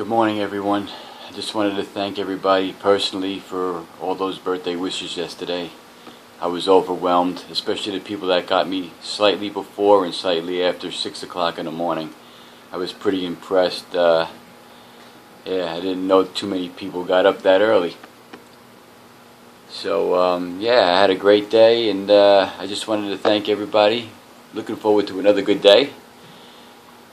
Good morning, everyone. I just wanted to thank everybody personally for all those birthday wishes yesterday. I was overwhelmed, especially the people that got me slightly before and slightly after 6 o'clock in the morning. I was pretty impressed. Uh, yeah, I didn't know too many people got up that early. So, um, yeah, I had a great day, and uh, I just wanted to thank everybody. Looking forward to another good day.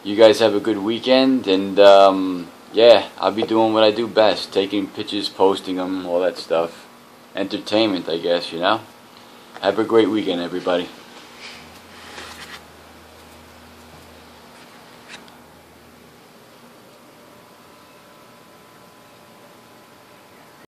You guys have a good weekend, and um, yeah, I'll be doing what I do best taking pictures, posting them, all that stuff. Entertainment, I guess, you know? Have a great weekend, everybody.